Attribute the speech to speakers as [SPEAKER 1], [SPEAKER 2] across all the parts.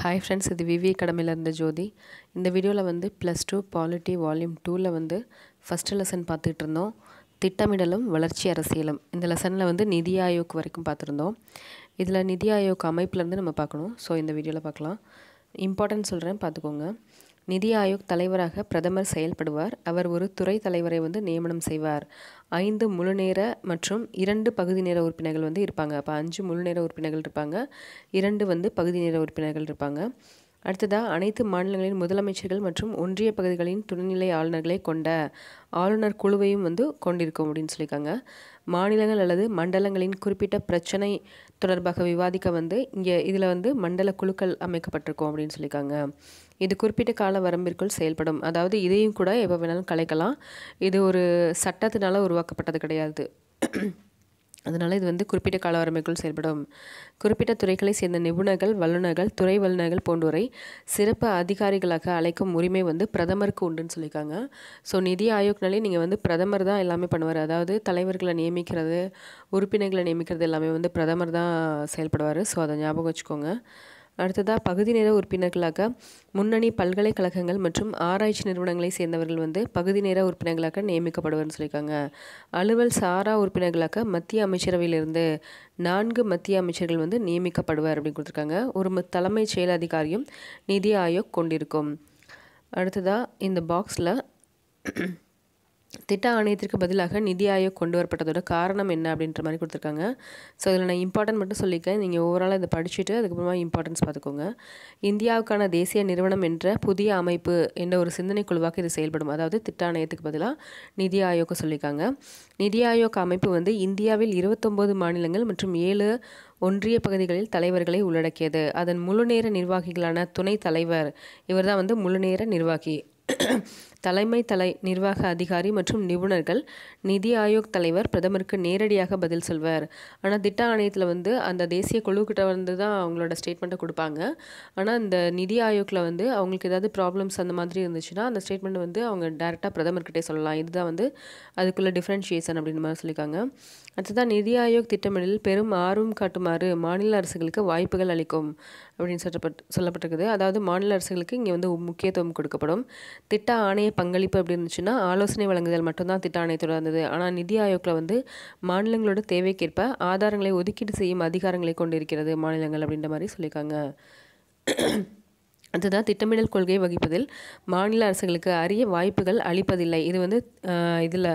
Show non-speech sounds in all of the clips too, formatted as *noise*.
[SPEAKER 1] Hi friends இது விவி அகாடமியில் இருந்த ஜோதி. இந்த வீடியோவில் வந்து ப்ளஸ் டூ பாலிட்டி வால்யூம் டூவில் வந்து ஃபஸ்ட்டு லெசன் பார்த்துட்டு இருந்தோம். திட்டமிடலும் வளர்ச்சி அரசியலும். இந்த லெசனில் வந்து நிதி ஆயோக் வரைக்கும் பார்த்துருந்தோம். இதில் நிதி ஆயோக் அமைப்புலேருந்து நம்ம பார்க்கணும். ஸோ இந்த வீடியோவில் பார்க்கலாம். இம்பார்ட்டன்ட் சொல்கிறேன் பார்த்துக்கோங்க. நிதி ஆயோக் தலைவராக பிரதமர் செயல்படுவார். அவர் ஒரு துறை தலைவரை வந்து நியமனம் செய்வார். ஐந்து முழுநேர மற்றும் இரண்டு பகுதி நேர உறுப்பினர்கள் வந்து இருப்பாங்க. அப்போ அஞ்சு முழு நேர உறுப்பினர்கள் இருப்பாங்க. இரண்டு வந்து பகுதி நேர உறுப்பினர்கள் இருப்பாங்க. அடுத்ததாக அனைத்து மாநிலங்களின் முதலமைச்சர்கள் மற்றும் ஒன்றிய பகுதிகளின் துணைநிலை ஆளுநர்களை கொண்ட ஆளுநர் குழுவையும் வந்து கொண்டிருக்கும் அப்படின்னு சொல்லியிருக்காங்க. மாநிலங்கள் அல்லது மண்டலங்களின் குறிப்பிட்ட பிரச்சனை தொடர்பாக விவாதிக்க வந்து இங்கே இதில் வந்து மண்டல குழுக்கள் அமைக்கப்பட்டிருக்கும் அப்படின்னு சொல்லியிருக்காங்க. இது குறிப்பிட்ட கால வரம்பிற்குள் செயல்படும். அதாவது இதையும் கூட எப்போ வேணாலும் கலைக்கலாம். இது ஒரு சட்டத்தினால் உருவாக்கப்பட்டது கிடையாது. அதனால் இது வந்து குறிப்பிட்ட கால வரம்பிற்குள் செயல்படும். குறிப்பிட்ட துறைகளை சேர்ந்த நிபுணர்கள் வல்லுநர்கள் துறை வல்லுநர்கள் போன்றோரை சிறப்பு அதிகாரிகளாக அழைக்கும் உரிமை வந்து பிரதமருக்கு உண்டுன்னு சொல்லியிருக்காங்க. ஸோ நிதி ஆயோக்னாலே நீங்கள் வந்து பிரதமர் தான் எல்லாமே பண்ணுவார். அதாவது தலைவர்களை நியமிக்கிறது உறுப்பினர்களை நியமிக்கிறது எல்லாமே வந்து பிரதமர் தான் செயல்படுவார். ஸோ அதை ஞாபகம் வச்சுக்கோங்க. அடுத்ததாக பகுதி நேர உறுப்பினர்களாக முன்னணி பல்கலைக்கழகங்கள் மற்றும் ஆராய்ச்சி நிறுவனங்களை சேர்ந்தவர்கள் வந்து பகுதி நேர உறுப்பினர்களாக நியமிக்கப்படுவார்னு சொல்லியிருக்காங்க. அலுவல் சாரா உறுப்பினர்களாக மத்திய அமைச்சரவையிலிருந்து நான்கு மத்திய அமைச்சர்கள் வந்து நியமிக்கப்படுவார் அப்படின்னு கொடுத்துருக்காங்க. ஒரு தலைமைச் செயல் அதிகாரியும் நிதி ஆயோக் கொண்டிருக்கும். அடுத்ததாக இந்த பாக்ஸில் திட்ட ஆணையத்திற்கு பதிலாக நிதி ஆயோக் கொண்டு வரப்பட்டதோட காரணம் என்ன அப்படின்ற மாதிரி கொடுத்துருக்காங்க. ஸோ இதில் நான் இம்பார்ட்டன்ட் மட்டும் சொல்லியிருக்கேன் நீங்கள் ஓவராலாக இதை படிச்சுட்டு அதுக்கப்புறமா இம்பார்ட்டன்ஸ் பார்த்துக்கோங்க. இந்தியாவுக்கான தேசிய நிறுவனம் என்ற புதிய அமைப்பு என்ற ஒரு சிந்தனை குழுவாக இது செயல்படும். அதாவது திட்ட ஆணையத்துக்கு பதிலாக நிதி ஆயோக்கை சொல்லியிருக்காங்க. நிதி ஆயோக் அமைப்பு வந்து இந்தியாவில் இருபத்தொம்போது மாநிலங்கள் மற்றும் ஏழு ஒன்றிய பகுதிகளில் தலைவர்களை உள்ளடக்கியது. அதன் முழுநேர நிர்வாகிகளான துணை தலைவர் இவர் தான் வந்து முழுநேர நிர்வாகி. தலைமை தலை நிர்வாக அதிகாரி மற்றும் நிபுணர்கள் நிதி ஆயோக் தலைவர் பிரதமருக்கு நேரடியாக பதில் சொல்வார். ஆனால் திட்ட ஆணையத்தில் வந்து அந்த தேசிய குழுக்கிட்ட வந்து தான் அவங்களோட ஸ்டேட்மெண்ட்டை கொடுப்பாங்க. ஆனால் இந்த நிதி ஆயோக்கில் வந்து அவங்களுக்கு ஏதாவது ப்ராப்ளம்ஸ் அந்த மாதிரி இருந்துச்சுன்னா அந்த ஸ்டேட்மெண்ட் வந்து அவங்க டேரெக்டாக பிரதமர்கிட்டே சொல்லலாம். இதுதான் வந்து அதுக்குள்ள டிஃப்ரென்ஷியேஷன் அப்படின்னு மாதிரி சொல்லியிருக்காங்க. அடுத்ததான் நிதி ஆயோக் திட்டமிடலில் பெரும் ஆர்வம் காட்டுமாறு மாநில அரசுகளுக்கு வாய்ப்புகள் அளிக்கும் அப்படின்னு சொல்லப்பட்டு சொல்லப்பட்டிருக்குது. அதாவது மாநில அரசுகளுக்கு இங்கே வந்து முக்கியத்துவம் கொடுக்கப்படும். திட்ட ஆணைய பங்களிப்பு அப்படி இருந்துச்சுன்னா ஆலோசனை வழங்குதல் மட்டும்தான் திட்ட ஆணையத்தோட இருந்தது. ஆனால் நிதி ஆயோக்கில் வந்து மாநிலங்களோட தேவைக்கேற்ப ஆதாரங்களை ஒதுக்கீடு செய்யும் அதிகாரங்களை கொண்டிருக்கிறது மாநிலங்கள் அப்படின்ற மாதிரி சொல்லியிருக்காங்க. அதுதான் திட்டமிடல் கொள்கை வகிப்பதில் மாநில அரசுகளுக்கு அரிய வாய்ப்புகள் அளிப்பதில்லை. இது வந்து இதில்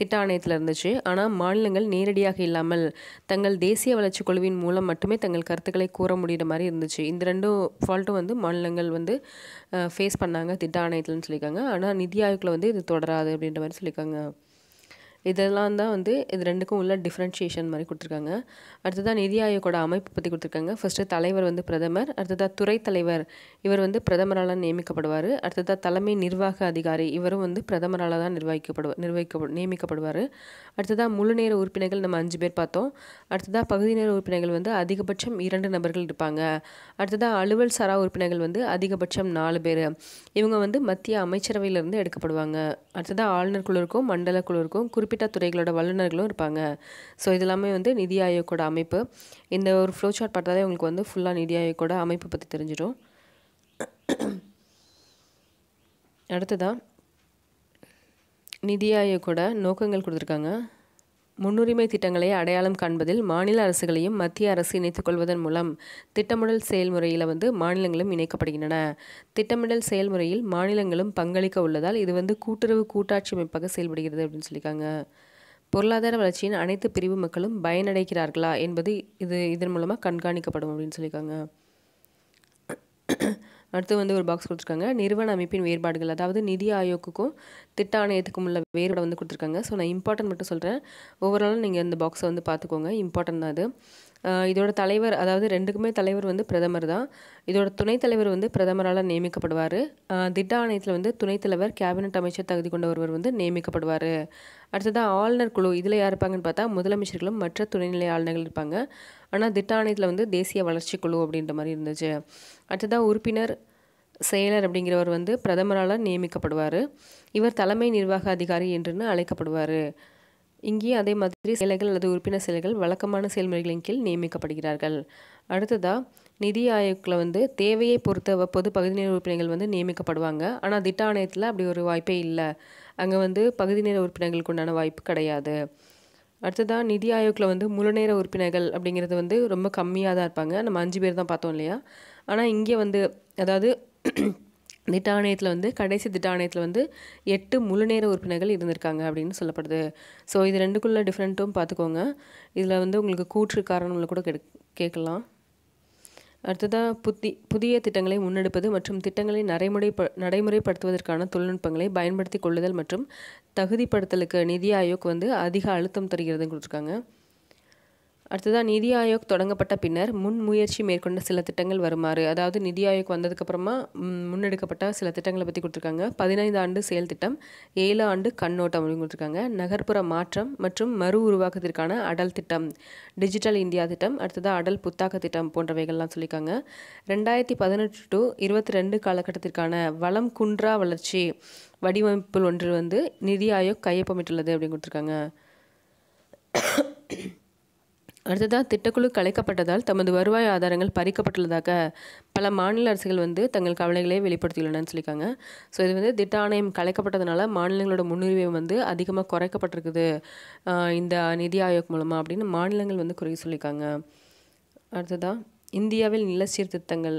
[SPEAKER 1] திட்ட ஆணையத்தில் இருந்துச்சு. ஆனால் மாநிலங்கள் நேரடியாக இல்லாமல் தங்கள் தேசிய வளர்ச்சி குழுவின் மூலம் மட்டுமே தங்கள் கருத்துக்களை கூற முடிகிற மாதிரி இருந்துச்சு. இந்த ரெண்டும் ஃபால்ட்டும் வந்து மாநிலங்கள் வந்து ஃபேஸ் பண்ணாங்க திட்ட ஆணையத்தில்னு சொல்லியிருக்காங்க. ஆனால் நிதி ஆயோக்கில் வந்து இது தொடராது அப்படின்ற மாதிரி சொல்லியிருக்காங்க. இதெல்லாம் தான் வந்து இது ரெண்டுக்கும் உள்ள டிஃப்ரென்ஷியேஷன் மாதிரி கொடுத்துருக்காங்க. அடுத்ததாக நிதி ஆயோகோட அமைப்பு பற்றி கொடுத்துருக்காங்க. ஃபஸ்ட்டு தலைவர் வந்து பிரதமர் அடுத்ததாக துறை தலைவர் இவர் வந்து பிரதமரால் நியமிக்கப்படுவார். அடுத்ததாக தலைமை நிர்வாக அதிகாரி இவரும் வந்து பிரதமரால் தான் நிர்வகிக்கப்படுவார் நிர்வகிக்க நியமிக்கப்படுவார். அடுத்ததாக முழு நேர உறுப்பினர்கள் நம்ம அஞ்சு பேர் பார்த்தோம். அடுத்ததாக பகுதி நேர உறுப்பினர்கள் வந்து அதிகபட்சம் இரண்டு நபர்கள் இருப்பாங்க. அடுத்ததாக அலுவல் சாரா உறுப்பினர்கள் வந்து அதிகபட்சம் நாலு பேர். இவங்க வந்து மத்திய அமைச்சரவையிலிருந்து எடுக்கப்படுவாங்க. அடுத்ததாக ஆளுநர் குழுவிற்கும் மண்டல குழுவிற்கும் குறிப்பிட்ட குறிப்பிட்ட துறைகளோட வல்லுநர்களும் இருப்பாங்க. ஸோ இது எல்லாமே வந்து நிதி ஆயோக்கோட அமைப்பு. இந்த ஒரு ஃப்ளோ சார்ட் பார்த்தாலே உங்களுக்கு வந்து ஃபுல்லாக நிதி ஆயோக்கோட அமைப்பு பற்றி தெரிஞ்சிடும். அடுத்ததாக நிதி ஆயோக்கோட நோக்கங்கள் கொடுத்துருக்காங்க. முன்னுரிமை திட்டங்களை அடையாளம் காண்பதில் மாநில அரசுகளையும் மத்திய அரசு இணைத்துக்கொள்வதன் மூலம் திட்டமிடல் செயல்முறையில் வந்து மாநிலங்களும் இணைக்கப்படுகின்றன. திட்டமிடல் செயல்முறையில் மாநிலங்களும் பங்களிக்க உள்ளதால் இது வந்து கூட்டுறவு கூட்டாட்சி அமைப்பாக செயல்படுகிறது அப்படின்னு சொல்லியிருக்காங்க. பொருளாதார வளர்ச்சியின் அனைத்து பிரிவு மக்களும் பயனடைகிறார்களா என்பது இது இதன் மூலமாக கண்காணிக்கப்படும் அப்படின்னு சொல்லியிருக்காங்க. அடுத்து வந்து ஒரு பாக்ஸ் கொடுத்துருக்காங்க. நிறுவன அமைப்பின் வேறுபாடுகள் அதாவது நிதி ஆயோக்குக்கும் திட்ட ஆணையத்துக்கும் உள்ள வேறுபாடு வந்து கொடுத்துருக்காங்க. ஸோ நான் இம்பார்ட்டன்ட் மட்டும் சொல்கிறேன் ஓவரால் நீங்கள் இந்த பாக்ஸை வந்து பார்த்துக்கோங்க. இம்பார்ட்டன்ட் தான் அது. இதோட தலைவர் அதாவது ரெண்டுக்குமே தலைவர் வந்து பிரதமர் தான். இதோட துணைத் தலைவர் வந்து பிரதமரால் நியமிக்கப்படுவார். திட்ட ஆணையத்தில் வந்து துணைத் தலைவர் கேபினட் அமைச்சர் தகுதி கொண்ட ஒருவர் வந்து நியமிக்கப்படுவார். அடுத்ததாக ஆளுநர் குழு இதில் யார் இருப்பாங்கன்னு பார்த்தா முதலமைச்சர்களும் மற்ற துணைநிலை ஆளுநர்கள் இருப்பாங்க. ஆனால் திட்ட ஆணையத்தில் வந்து தேசிய வளர்ச்சி குழு அப்படின்ற மாதிரி இருந்துச்சு. அடுத்ததாக உறுப்பினர் செயலர் அப்படிங்கிறவர் வந்து பிரதமரால் நியமிக்கப்படுவார். இவர் தலைமை நிர்வாக அதிகாரி என்றுன்னு அழைக்கப்படுவார். இங்கேயும் அதே மாதிரி சிலைகள் அல்லது உறுப்பினர் செயலர்கள் வழக்கமான செயல்முறைகளின் கீழ் நியமிக்கப்படுகிறார்கள். அடுத்ததாக நிதி ஆயோக்கில் வந்து தேவையை பொறுத்த பொது பகுதி நேர உறுப்பினர்கள் வந்து நியமிக்கப்படுவாங்க. ஆனால் திட்ட ஆணையத்தில் அப்படி ஒரு வாய்ப்பே இல்லை. அங்கே வந்து பகுதி நேர உறுப்பினர்களுக்கு உண்டான வாய்ப்பு கிடையாது. அடுத்ததாக நிதி ஆயோக்கில் வந்து முழுநேர உறுப்பினர்கள் அப்படிங்கிறது வந்து ரொம்ப கம்மியாக தான் இருப்பாங்க. நம்ம அஞ்சு பேர் தான் பார்த்தோம் இல்லையா? ஆனால் இங்கே வந்து அதாவது திட்டாணையத்தில் வந்து கடைசி திட்டாணையத்தில் வந்து எட்டு முழுநேர உறுப்பினர்கள் இருந்திருக்காங்க அப்படின்னு சொல்லப்படுது. ஸோ இது ரெண்டுக்குள்ள டிஃப்ரெண்ட்டும் பார்த்துக்கோங்க இதில் வந்து உங்களுக்கு கூற்று காரணங்களை கூட கெடு கேட்கலாம். அடுத்ததாக புத்தி புதிய திட்டங்களை முன்னெடுப்பது மற்றும் திட்டங்களை நடைமுறை நடைமுறைப்படுத்துவதற்கான தொழில்நுட்பங்களை பயன்படுத்தி கொள்ளுதல் மற்றும் தகுதிப்படுத்தலுக்கு நிதி ஆயோக் வந்து அதிக அழுத்தம் தருகிறதுன்னு கொடுத்துருக்காங்க. அடுத்ததாக நிதி ஆயோக் தொடங்கப்பட்ட பின்னர் முன்முயற்சி மேற்கொண்ட சில திட்டங்கள் வருமாறு. அதாவது நிதி ஆயோக் வந்ததுக்கப்புறமா முன்னெடுக்கப்பட்ட சில திட்டங்களை பற்றி கொடுத்துருக்காங்க. பதினைந்து ஆண்டு செயல் திட்டம் ஏழு ஆண்டு கண்ணோட்டம் அப்படின்னு கொடுத்துருக்காங்க. நகர்ப்புற மாற்றம் மற்றும் மறு உருவாக்கத்திற்கான அடல் திட்டம் டிஜிட்டல் இந்தியா திட்டம் அடுத்ததாக அடல் புத்தாக்க திட்டம் போன்றவைகள்லாம் சொல்லியிருக்காங்க. ரெண்டாயிரத்தி பதினெட்டு டு இருபத்தி ரெண்டு காலகட்டத்திற்கான வளம் குன்றா வளர்ச்சி வடிவமைப்பு ஒன்று வந்து நிதி ஆயோக் கையொப்பமிட்டுள்ளது அப்படின்னு கொடுத்துருக்காங்க. அடுத்ததாக திட்டக்குழு கலைக்கப்பட்டதால் தமது வருவாய் ஆதாரங்கள் பறிக்கப்பட்டுள்ளதாக பல மாநில அரசுகள் வந்து தங்கள் கவலைகளை வெளிப்படுத்தியுள்ளனன்னு சொல்லியிருக்காங்க. ஸோ இது வந்து திட்ட ஆணையம் கலைக்கப்பட்டதுனால மாநிலங்களோட முன்னுரிமை வந்து அதிகமாக குறைக்கப்பட்டிருக்குது. இந்த நிதி ஆயோக் மூலமாக அப்படின்னு மாநிலங்கள் வந்து குறை சொல்லியிருக்காங்க. அடுத்ததாக இந்தியாவில் நில சீர்திருத்தங்கள்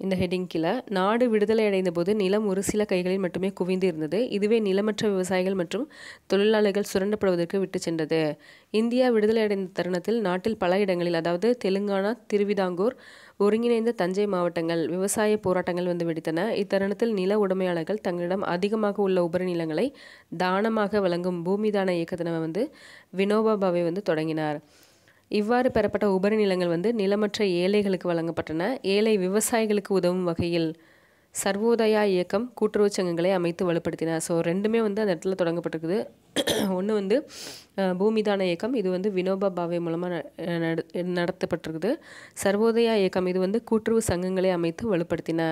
[SPEAKER 1] இந்த ஹெட்டிங் கீழே நாடு விடுதலை அடைந்த போது நிலம் ஒரு சில கைகளில் மட்டுமே குவிந்து இருந்தது. இதுவே நிலமற்ற விவசாயிகள் மற்றும் தொழிலாளர்கள் சுரண்டப்படுவதற்கு விட்டு சென்றது. இந்தியா விடுதலை அடைந்த தருணத்தில் நாட்டில் பல இடங்களில் அதாவது தெலுங்கானா திருவிதாங்கூர் ஒருங்கிணைந்த தஞ்சை மாவட்டங்கள் விவசாய போராட்டங்கள் வந்து வெடித்தன. இத்தருணத்தில் நில உடைமையாளர்கள் தங்களிடம் அதிகமாக உள்ள உபரி நிலங்களை தானமாக வழங்கும் பூமிதான இயக்கத்தினை வந்து வினோபாபாவை வந்து தொடங்கினார். இவ்வாறு பெறப்பட்ட உபரி நிலங்கள் வந்து நிலமற்ற ஏழைகளுக்கு வழங்கப்பட்டன. ஏழை விவசாயிகளுக்கு உதவும் வகையில் சர்வோதயா இயக்கம் கூட்டுறவு சங்கங்களை அமைத்து வலுப்படுத்தின. ஸோ ரெண்டுமே வந்து அந்த இடத்துல தொடங்கப்பட்டிருக்குது. *clears throat* ஒன்று வந்து பூமிதான இயக்கம். இது வந்து வினோபா பாவே மூலமாக நடத்தப்பட்டிருக்குது. சர்வோதயா இயக்கம். இது வந்து கூட்டுறவு சங்கங்களை அமைத்து வலுப்படுத்தின.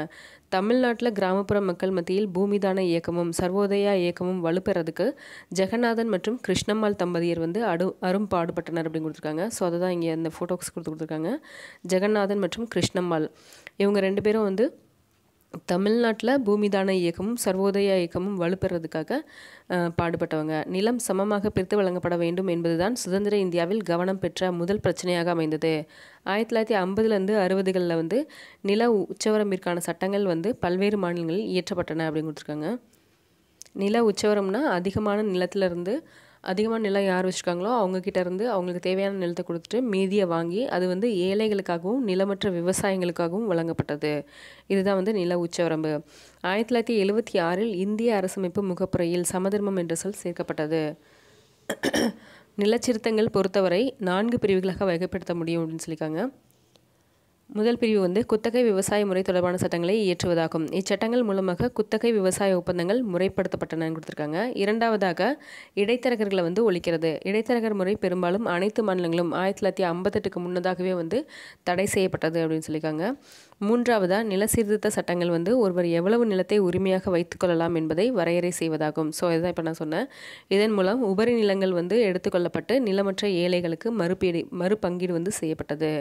[SPEAKER 1] தமிழ்நாட்டில் கிராமப்புற மக்கள் மத்தியில் பூமிதான இயக்கமும் சர்வோதயா இயக்கமும் வலுப்பெறதுக்கு ஜெகநாதன் மற்றும் கிருஷ்ணம்மாள் தம்பதியர் வந்து அடு அரும் பாடுபட்டனர் அப்படின்னு கொடுத்துருக்காங்க. ஸோ அதை தான் இங்கே அந்த ஃபோட்டோஸ் கொடுத்து கொடுத்துருக்காங்க. ஜெகநாதன் மற்றும் கிருஷ்ணம்மாள். இவங்க ரெண்டு பேரும் வந்து தமிழ்நாட்டில் பூமிதான இயக்கமும் சர்வோதய இயக்கமும் வலுப்பெறதுக்காக பாடுபட்டவங்க. நிலம் சமமாக பிரித்து வழங்கப்பட வேண்டும் என்பதுதான் சுதந்திர இந்தியாவில் கவனம் பெற்ற முதல் பிரச்சனையாக அமைந்தது. ஆயிரத்தி தொள்ளாயிரத்தி ஐம்பதுலேருந்து அறுபதுகளில் வந்து நில உச்சவரம்பிற்கான சட்டங்கள் வந்து பல்வேறு மாநிலங்களில் இயற்றப்பட்டன அப்படின்னு கொடுத்துருக்காங்க. நில உச்சவரம்னா அதிகமான நிலத்திலிருந்து அதிகமான நிலம் யார் வச்சுருக்காங்களோ அவங்கக்கிட்ட இருந்து அவங்களுக்கு தேவையான நிலத்தை கொடுத்துட்டு மீதியை வாங்கி அது வந்து ஏழைகளுக்காகவும் நிலமற்ற விவசாயிகளுக்காகவும் வழங்கப்பட்டது. இதுதான் வந்து நில உச்சவரம்பு. ஆயிரத்தி தொள்ளாயிரத்தி எழுபத்தி ஆறில் இந்திய அரசமைப்பு முகப்புறையில் சமதர்மம் என்ற சொல் சேர்க்கப்பட்டது. நிலச்சிருத்தங்கள் பொறுத்தவரை நான்கு பிரிவுகளாக வகைப்படுத்த முடியும் அப்படின்னு சொல்லியிருக்காங்க. முதல் பிரிவு வந்து குத்தகை விவசாய முறை தொடர்பான சட்டங்களை இயற்றுவதாகும். இச்சட்டங்கள் மூலமாக குத்தகை விவசாய ஒப்பந்தங்கள் முறைப்படுத்தப்பட்டன கொடுத்துருக்காங்க. இரண்டாவதாக இடைத்தரகர்களை வந்து ஒழிக்கிறது. இடைத்தரகர் முறை பெரும்பாலும் அனைத்து மாநிலங்களும் ஆயிரத்தி தொள்ளாயிரத்தி ஐம்பத்தெட்டுக்கு முன்னதாகவே வந்து தடை செய்யப்பட்டது அப்படின்னு சொல்லியிருக்காங்க. மூன்றாவதாக நில சீர்திருத்த சட்டங்கள் வந்து ஒருவர் எவ்வளவு நிலத்தை உரிமையாக வைத்துக்கொள்ளலாம் என்பதை வரையறை செய்வதாகும். ஸோ இதுதான் இப்போ நான் சொன்னேன். இதன் மூலம் உபரி நிலங்கள் வந்து எடுத்துக்கொள்ளப்பட்டு நிலமற்ற ஏழைகளுக்கு மறுபீடு மறுபங்கீடு வந்து செய்யப்பட்டது.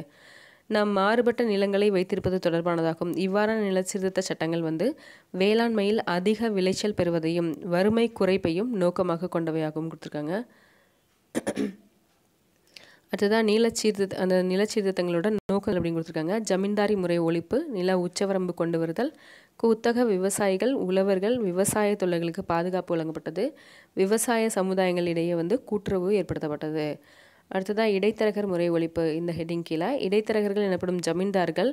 [SPEAKER 1] நாம் மாறுபட்ட நிலங்களை வைத்திருப்பது தொடர்பானதாகும். இவ்வாறான நில சீர்திருத்த சட்டங்கள் வந்து வேளாண்மையில் அதிக விளைச்சல் பெறுவதையும் வறுமை குறைப்பையும் நோக்கமாக கொண்டவையாகவும் கொடுத்துருக்காங்க. அடுத்ததாக நில சீர்திருத்த அந்த நில சீர்திருத்தங்களோட நோக்கம் அப்படின்னு கொடுத்துருக்காங்க. ஜமீன்தாரி முறை ஒழிப்பு நில உச்சவரம்பு கொண்டு வருதல் குத்தக விவசாயிகள் உழவர்கள் விவசாய தொழில்களுக்கு பாதுகாப்பு வழங்கப்பட்டது விவசாய சமுதாயங்களிடையே வந்து கூட்டுறவு ஏற்படுத்தப்பட்டது. அடுத்ததாக இடைத்தரகர் முறை ஒழிப்பு இந்த ஹெட்டிங் கீழே. இடைத்தரகர்கள் எனப்படும் ஜமீன்தார்கள்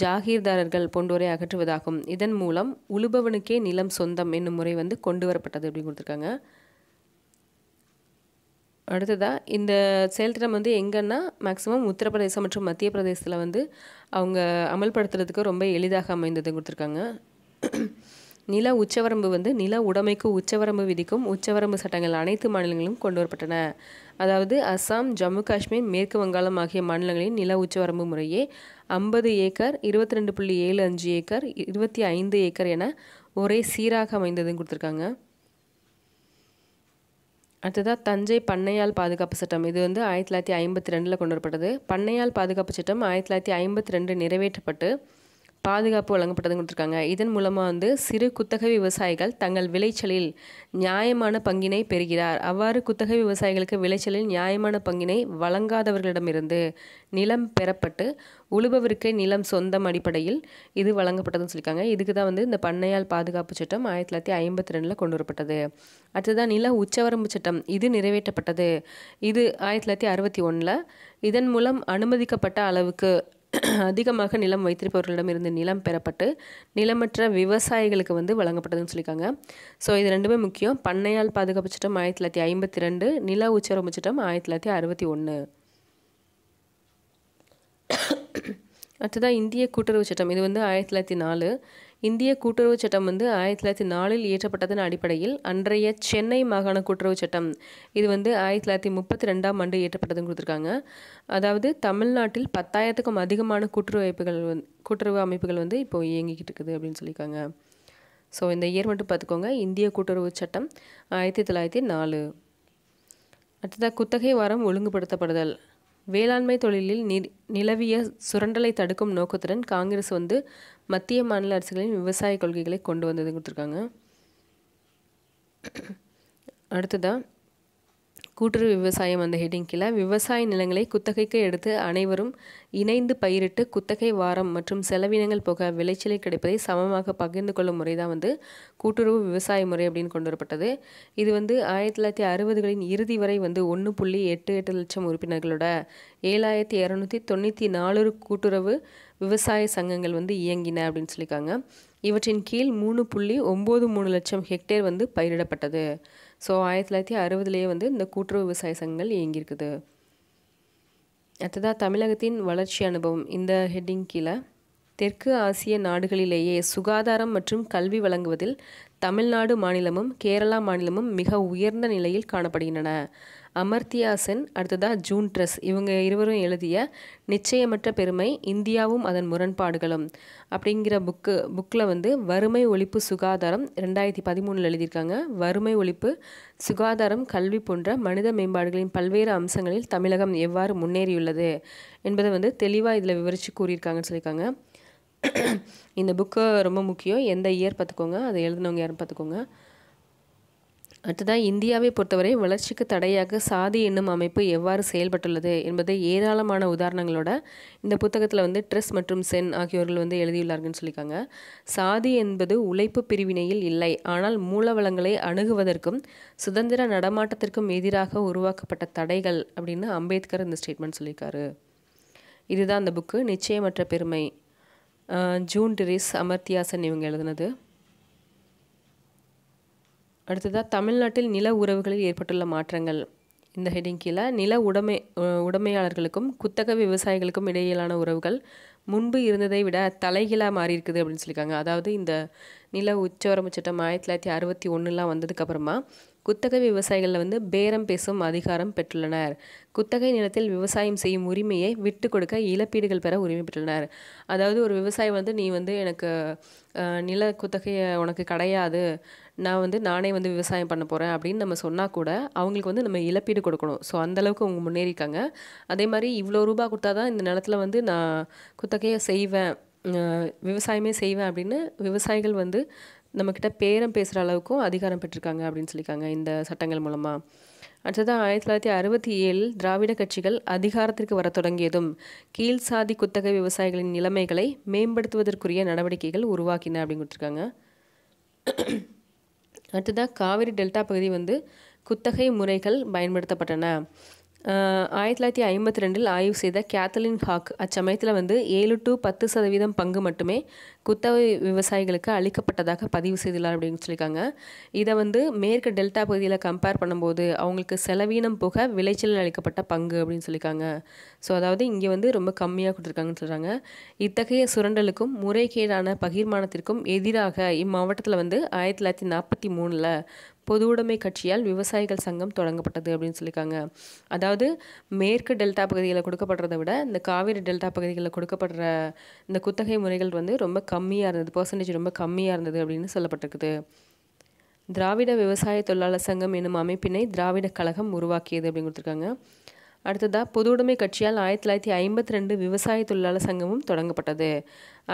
[SPEAKER 1] ஜாகீர்தாரர்கள் போன்றோரை அகற்றுவதாகும். இதன் மூலம் உழுபவனுக்கே நிலம் சொந்தம் என்னும் முறை வந்து கொண்டு வரப்பட்டது அப்படின்னு கொடுத்துருக்காங்க. அடுத்ததாக இந்த செயல்திட்டம் வந்து எங்கன்னா மேக்ஸிமம் உத்தரப்பிரதேசம் மற்றும் மத்திய பிரதேசத்தில் வந்து அவங்க அமல்படுத்துறதுக்கு ரொம்ப எளிதாக அமைந்தது கொடுத்துருக்காங்க. நில உச்சவரம்பு வந்து நில உடைமைக்கு உச்சவரம்பு விதிக்கும் உச்சவரம்பு சட்டங்கள் அனைத்து மாநிலங்களும் கொண்டு வரப்பட்டன. அதாவது அஸ்ஸாம் ஜம்மு காஷ்மீர் மேற்கு வங்காளம் ஆகிய மாநிலங்களின் நில உச்சவரம்பு முறையே ஐம்பது ஏக்கர் இருபத்தி ரெண்டு புள்ளி ஏழு அஞ்சு ஏக்கர் இருபத்தி ஐந்து ஏக்கர் என ஒரே சீராக அமைந்ததுன்னு கொடுத்துருக்காங்க. அடுத்ததாக தஞ்சை பண்ணையால் பாதுகாப்பு சட்டம். இது வந்து ஆயிரத்தி தொள்ளாயிரத்தி ஐம்பத்தி ரெண்டில் கொண்டு வரப்பட்டது. பண்ணையால் பாதுகாப்பு சட்டம் ஆயிரத்தி தொள்ளாயிரத்தி ஐம்பத்தி ரெண்டு நிறைவேற்றப்பட்டு பாதுகாப்பு வழங்கப்பட்டதுன்னு கொடுத்துருக்காங்க. இதன் மூலமாக வந்து சிறு குத்தகை விவசாயிகள் தங்கள் விளைச்சலில் நியாயமான பங்கினை பெறுகிறார். அவ்வாறு குத்தகை விவசாயிகளுக்கு விளைச்சலில் நியாயமான பங்கினை வழங்காதவர்களிடமிருந்து நிலம் பெறப்பட்டு உழுபவருக்கு நிலம் சொந்தம் அடிப்படையில் இது வழங்கப்பட்டதுன்னு சொல்லியிருக்காங்க. இதுக்கு தான் வந்து இந்த பண்ணையால் பாதுகாப்பு சட்டம் ஆயிரத்தி தொள்ளாயிரத்தி ஐம்பத்தி ரெண்டில் கொண்டு வரப்பட்டது அடுத்ததான் நில உச்சவரம்பு சட்டம் இது நிறைவேற்றப்பட்டது. இது ஆயிரத்தி தொள்ளாயிரத்தி அறுபத்தி ஒன்றில் இதன் மூலம் அனுமதிக்கப்பட்ட அளவுக்கு அதிகமாக நிலம் வைத்திருப்பவர்களிடமிருந்து நிலம் பெறப்பட்டு நிலமற்ற விவசாயிகளுக்கு வந்து வழங்கப்பட்டதுன்னு சொல்லியிருக்காங்க. ஸோ இது ரெண்டுமே முக்கியம். பண்ணையால் பாதுகாப்பு சட்டம் ஆயிரத்தி தொள்ளாயிரத்தி ஐம்பத்தி ரெண்டு நில உச்சரம்பு சட்டம் ஆயிரத்தி தொள்ளாயிரத்தி அறுபத்தி ஒன்று அடுத்ததாக இந்திய கூட்டுறவு சட்டம். இது வந்து ஆயிரத்தி தொள்ளாயிரத்தி நாலு. இந்திய கூட்டுறவு சட்டம் வந்து ஆயிரத்தி தொள்ளாயிரத்தி நாலில் இயற்றப்பட்டதன் அடிப்படையில் அன்றைய சென்னை மாகாண கூட்டுறவு சட்டம். இது வந்து ஆயிரத்தி தொள்ளாயிரத்தி முப்பத்தி ரெண்டாம் ஆண்டு இயற்றப்பட்டதுன்னு கொடுத்துருக்காங்க. அதாவது தமிழ்நாட்டில் பத்தாயிரத்துக்கும் அதிகமான கூட்டுறவு அமைப்புகள் வந்து கூட்டுறவு அமைப்புகள் வந்து இப்போ இயங்கிக்கிட்டு இருக்குது அப்படின்னு சொல்லியிருக்காங்க. ஸோ இந்த இயர் மட்டும் பார்த்துக்கோங்க. இந்திய கூட்டுறவு சட்டம் ஆயிரத்தி தொள்ளாயிரத்தி நாலு. அடுத்ததாக குத்தகை வாரம் ஒழுங்குபடுத்தப்படுதல். வேளாண்மை தொழிலில் நி நிலவிய சுரண்டலை தடுக்கும் நோக்கத்துடன் காங்கிரஸ் வந்து மத்திய மாநில அரசுகளின் விவசாய கொள்கைகளை கொண்டு வந்தது கொடுத்துருக்காங்க. அடுத்ததாக கூட்டுறவு விவசாயம் அந்த ஹெட்டிங் கீழே விவசாய நிலங்களை குத்தகைக்கு எடுத்து அனைவரும் இணைந்து பயிரிட்டு குத்தகை வாரம் மற்றும் செலவினங்கள் போக விளைச்சலை கிடைப்பதை சமமாக பகிர்ந்து கொள்ளும் முறை தான் வந்து கூட்டுறவு விவசாய முறை அப்படின்னு கொண்டு வரப்பட்டது. இது வந்து ஆயிரத்தி தொள்ளாயிரத்தி அறுபதுகளின் இறுதி வரை வந்து ஒன்று புள்ளி எட்டு எட்டு லட்சம் உறுப்பினர்களோட ஏழாயிரத்தி இரநூத்தி தொண்ணூற்றி நாலு கூட்டுறவு விவசாய சங்கங்கள் வந்து இயங்கின அப்படின்னு சொல்லியிருக்காங்க. இவற்றின் கீழ் மூணு புள்ளி ஒம்பது மூணு லட்சம் ஹெக்டேர் வந்து பயிரிடப்பட்டது. ஸோ ஆயிரத்தி தொள்ளாயிரத்தி அறுபதுலேயே வந்து இந்த கூட்டுறவு விவசாய சங்கங்கள் இயங்கியிருக்குது. அடுத்ததாக தமிழகத்தின் வளர்ச்சி அனுபவம். இந்த ஹெட்டிங் கீழே தெற்கு ஆசிய நாடுகளிலேயே சுகாதாரம் மற்றும் கல்வி வழங்குவதில் தமிழ்நாடு மாநிலமும் கேரளா மாநிலமும் மிக உயர்ந்த நிலையில் காணப்படுகின்றன. அமர்த்தியா சென் அடுத்ததாக ஜூன் ட்ரெஸ் இவங்க இருவரும் எழுதிய நிச்சயமற்ற பெருமை இந்தியாவும் அதன் முரண்பாடுகளும் அப்படிங்கிற புக்கு புக்கில் வந்து வறுமை ஒழிப்பு சுகாதாரம் ரெண்டாயிரத்தி பதிமூணில் எழுதியிருக்காங்க. வறுமை ஒழிப்பு சுகாதாரம் கல்வி போன்ற மனித மேம்பாடுகளின் பல்வேறு அம்சங்களில் தமிழகம் எவ்வாறு முன்னேறியுள்ளது என்பதை வந்து தெளிவாக இதில் விவரித்து கூறியிருக்காங்கன்னு சொல்லியிருக்காங்க. இந்த புக்கு ரொம்ப முக்கியம். எந்த இயர் பார்த்துக்கோங்க. அதை எழுதினவங்க யாரும் பார்த்துக்கோங்க. அடுத்ததாக இந்தியாவை பொறுத்தவரை வளர்ச்சிக்கு தடையாக சாதி என்னும் அமைப்பு எவ்வாறு செயல்பட்டுள்ளது என்பதை ஏராளமான உதாரணங்களோட இந்த புத்தகத்தில் வந்து ட்ரெஸ் மற்றும் சென் ஆகியோர்கள் வந்து எழுதியுள்ளார்கள்னு சொல்லியிருக்காங்க. சாதி என்பது உழைப்பு பிரிவினையில் இல்லை. ஆனால் மூலவளங்களை அணுகுவதற்கும் சுதந்திர நடமாட்டத்திற்கும் எதிராக உருவாக்கப்பட்ட தடைகள் அப்படின்னு அம்பேத்கர் இந்த ஸ்டேட்மெண்ட் சொல்லியிருக்காரு. இதுதான் அந்த புக்கு. நிச்சயமற்ற பெருமை. ஜூன் டிரிஸ் அமர்த்தியாசன் இவங்க எழுதுனது. அடுத்ததாக தமிழ்நாட்டில் நில உறவுகளில் ஏற்பட்டுள்ள மாற்றங்கள். இந்த ஹெட்டிங் கீழே நில உடைமை உடைமையாளர்களுக்கும் குத்தக விவசாயிகளுக்கும் இடையிலான உறவுகள் முன்பு இருந்ததை விட தலைகீழாக மாறி இருக்குது அப்படின்னு சொல்லியிருக்காங்க. அதாவது இந்த நில உச்சவரம்பு சட்டம் ஆயிரத்தி தொள்ளாயிரத்தி அறுபத்தி ஒன்றுலாம் வந்ததுக்கப்புறமா குத்தகை விவசாயிகளில் வந்து பேரம் பேசும் அதிகாரம் பெற்றுள்ளனர். குத்தகை நிலத்தில் விவசாயம் செய்யும் உரிமையை விட்டு கொடுக்க இழப்பீடுகள் பெற உரிமை பெற்றுள்ளனர். அதாவது ஒரு விவசாயி வந்து நீ வந்து எனக்கு நில குத்தகையை உனக்கு கிடையாது. நான் வந்து நானே வந்து விவசாயம் பண்ண போகிறேன் அப்படின்னு நம்ம சொன்னால் கூட அவங்களுக்கு வந்து நம்ம இழப்பீடு கொடுக்கணும். ஸோ அந்தளவுக்கு அவங்க முன்னேறிக்காங்க அதே மாதிரி இவ்வளோ ரூபா கொடுத்தா தான் இந்த நிலத்தில் வந்து நான் குத்தகையை செய்வேன் விவசாயமே செய்வேன் அப்படின்னு விவசாயிகள் வந்து நம்மக்கிட்ட பேரம் பேசுகிற அளவுக்கும் அதிகாரம் பெற்றிருக்காங்க அப்படின்னு சொல்லியிருக்காங்க இந்த சட்டங்கள் மூலமாக அடுத்ததாக ஆயிரத்தி தொள்ளாயிரத்தி அறுபத்தி ஏழில் திராவிட கட்சிகள் அதிகாரத்திற்கு வர தொடங்கியதும் கீழ் சாதி குத்தகை விவசாயிகளின் நிலைமைகளை மேம்படுத்துவதற்குரிய நடவடிக்கைகள் உருவாக்கின அப்படின்னு கொடுத்துருக்காங்க. அடுத்ததாக காவிரி டெல்டா பகுதி வந்து குத்தகை முறைகள் பயன்படுத்தப்பட்டன. ஆயிரத்தி தொள்ளாயிரத்தி ஐம்பத்தி ரெண்டில் ஆய்வு செய்த கேத்தலின் ஹாக் அச்சமயத்தில் வந்து ஏழு டு பத்து சதவீதம் பங்கு மட்டுமே குத்தகை விவசாயிகளுக்கு அளிக்கப்பட்டதாக பதிவு செய்துள்ளார் அப்படின்னு சொல்லியிருக்காங்க. இதை வந்து மேற்கு டெல்டா பகுதியில் கம்பேர் பண்ணும்போது அவங்களுக்கு செலவீனம் போக விளைச்சலில் அளிக்கப்பட்ட பங்கு அப்படின்னு சொல்லியிருக்காங்க. ஸோ அதாவது இங்கே வந்து ரொம்ப கம்மியாக கொடுத்துருக்காங்கன்னு சொல்கிறாங்க இத்தகைய சுரண்டலுக்கும் முறைகேடான பகிர்மானத்திற்கும் எதிராக இம்மாவட்டத்தில் வந்து ஆயிரத்தி தொள்ளாயிரத்தி நாற்பத்தி மூணில் பொது உடைமை கட்சியால் விவசாயிகள் சங்கம் தொடங்கப்பட்டது அப்படின்னு சொல்லியிருக்காங்க. அதாவது மேற்கு டெல்டா பகுதிகளில் கொடுக்கப்படுறதை விட இந்த காவிரி டெல்டா பகுதிகளில் கொடுக்கப்படுற இந்த குத்தகை முறைகள் வந்து ரொம்ப கம்மியாக இருந்தது. பர்சன்டேஜ் ரொம்ப கம்மியாக இருந்தது அப்படின்னு சொல்லப்பட்டிருக்குது. திராவிட விவசாய தொழிலாளர் சங்கம் என்னும் அமைப்பினை திராவிட கழகம் உருவாக்கியது அப்படின்னு கொடுத்துருக்காங்க. அடுத்ததாக பொது உடைமை கட்சியால் ஆயிரத்தி தொள்ளாயிரத்தி ஐம்பத்தி ரெண்டு விவசாய தொழிலாளர் சங்கமும் தொடங்கப்பட்டது.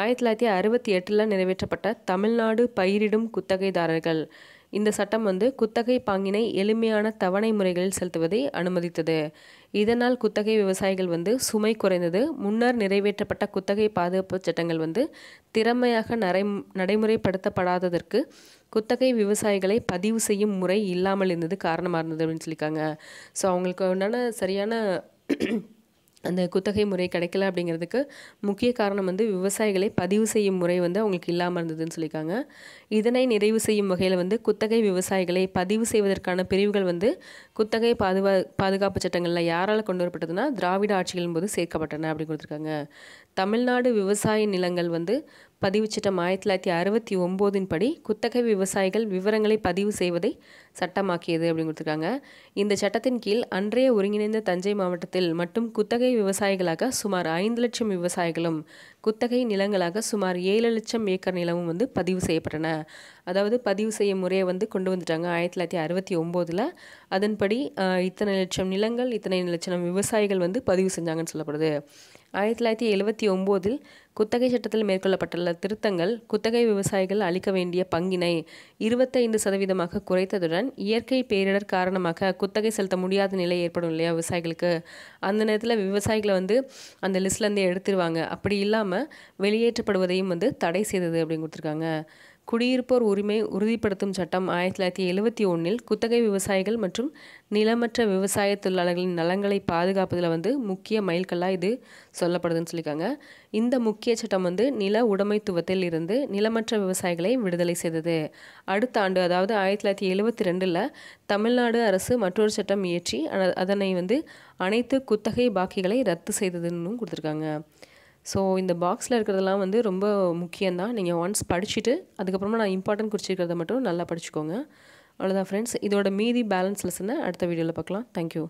[SPEAKER 1] ஆயிரத்தி தொள்ளாயிரத்தி அறுபத்தி எட்டில் நிறைவேற்றப்பட்ட தமிழ்நாடு பயிரிடும் குத்தகைதாரர்கள். இந்த சட்டம் வந்து குத்தகை பாங்கினை எளிமையான தவணை முறைகளில் செலுத்துவதை அனுமதித்தது. இதனால் குத்தகை விவசாயிகள் வந்து சுமை குறைந்தது. முன்னர் நிறைவேற்றப்பட்ட குத்தகை பாதுகாப்பு சட்டங்கள் வந்து திறமையாக நடை நடைமுறைப்படுத்தப்படாததற்கு குத்தகை விவசாயிகளை பதிவு செய்யும் முறை இல்லாமல் இருந்தது காரணமாக இருந்தது அப்படின்னு சொல்லியிருக்காங்க. ஸோ அவங்களுக்கு உண்டான சரியான அந்த குத்தகை முறை கிடைக்கல அப்படிங்கிறதுக்கு முக்கிய காரணம் வந்து விவசாயிகளை பதிவு செய்யும் முறை வந்து அவங்களுக்கு இல்லாமல் இருந்ததுன்னு சொல்லியிருக்காங்க. இதனை நிறைவு செய்யும் வகையில் வந்து குத்தகை விவசாயிகளை பதிவு செய்வதற்கான பிரிவுகள் வந்து குத்தகை பாதுகா பாதுகாப்பு சட்டங்களில் யாரால் கொண்டு வரப்பட்டதுன்னா திராவிட ஆட்சிகளின் போது சேர்க்கப்பட்டன அப்படி கொடுத்துருக்காங்க. தமிழ்நாடு விவசாய நிலங்கள் வந்து பதிவு சட்டம் ஆயிரத்தி தொள்ளாயிரத்தி அறுபத்தி ஒம்போதின் படி குத்தகை விவசாயிகள் விவரங்களை பதிவு செய்வதை சட்டமாக்கியது அப்படின்னு கொடுத்துருக்காங்க இந்த சட்டத்தின் கீழ் அன்றைய ஒருங்கிணைந்த தஞ்சை மாவட்டத்தில் மட்டும் குத்தகை விவசாயிகளாக சுமார் ஐந்து லட்சம் விவசாயிகளும் குத்தகை நிலங்களாக சுமார் ஏழு லட்சம் ஏக்கர் நிலமும் வந்து பதிவு செய்யப்பட்டன. அதாவது பதிவு செய்யும் முறையை வந்து கொண்டு வந்துட்டாங்க ஆயிரத்தி தொள்ளாயிரத்தி அறுபத்தி ஒம்போதில். அதன்படி இத்தனை லட்சம் நிலங்கள் இத்தனை லட்சம் விவசாயிகள் வந்து பதிவு செஞ்சாங்கன்னு சொல்லப்படுது. ஆயிரத்தி தொள்ளாயிரத்தி எழுபத்தி ஒம்போதில் குத்தகை சட்டத்தில் மேற்கொள்ளப்பட்டுள்ள திருத்தங்கள் குத்தகை விவசாயிகள் அளிக்க வேண்டிய பங்கினை இருபத்தைந்து சதவீதமாக குறைத்ததுடன் இயற்கை பேரிடர் காரணமாக குத்தகை செலுத்த முடியாத நிலை ஏற்படும் இல்லையா விவசாயிகளுக்கு? அந்த நேரத்தில் விவசாயிகளை வந்து அந்த லிஸ்ட்லேருந்து எடுத்துருவாங்க. அப்படி இல்லாமல் வெளியேற்றப்படுவதையும் வந்து தடை செய்தது அப்படின்னு கொடுத்துருக்காங்க. குடியிருப்போர் உரிமை உறுதிப்படுத்தும் சட்டம் ஆயிரத்தி தொள்ளாயிரத்தி எழுபத்தி ஒன்றில் குத்தகை விவசாயிகள் மற்றும் நிலமற்ற விவசாய தொழிலாளர்களின் நலன்களை பாதுகாப்பதில் வந்து முக்கிய மைல்கல்லாக இது சொல்லப்படுதுன்னு சொல்லியிருக்காங்க. இந்த முக்கிய சட்டம் வந்து நில உடைமைத்துவத்தில் இருந்து நிலமற்ற விவசாயிகளை விடுதலை செய்தது. அடுத்த ஆண்டு அதாவது ஆயிரத்தி தொள்ளாயிரத்தி எழுபத்தி ரெண்டில் தமிழ்நாடு அரசு மற்றொரு சட்டம் இயற்றி அதனை வந்து அனைத்து குத்தகை பாக்கிகளை ரத்து செய்ததுன்னு கொடுத்துருக்காங்க. ஸோ இந்த பாக்ஸில் இருக்கிறதெல்லாம் வந்து ரொம்ப முக்கியம்தான். நீங்கள் ஒன்ஸ் படிச்சுட்டு அதுக்கப்புறமா நான் இம்பார்ட்டன்ட் குறிச்சிருக்கிறத மட்டும் நல்லா படிச்சுக்கோங்க. அவ்வளோதான் ஃப்ரெண்ட்ஸ் இதோட மீதி பேலன்ஸ் லெசனை அடுத்த வீடியோவில் பார்க்கலாம். தேங்க்யூ